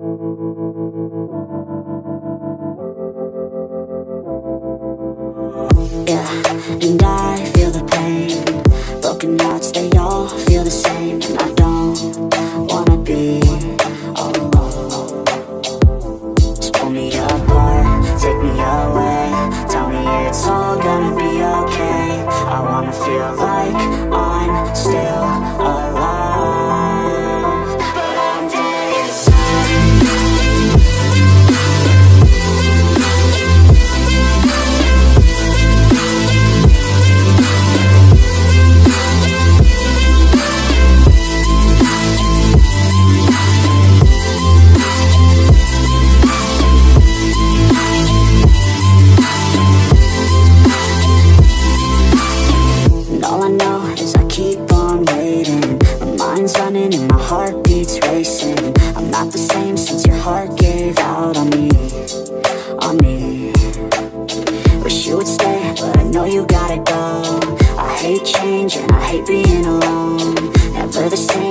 Yeah, and I feel the pain. Broken hearts, they all feel the same. And I don't wanna be alone. Just pull me apart, take me away. Tell me it's all gonna be okay. I wanna feel like running and my heart beats racing. I'm not the same since your heart gave out on me, on me. Wish you would stay, but I know you gotta go. I hate change and I hate being alone. Never the same.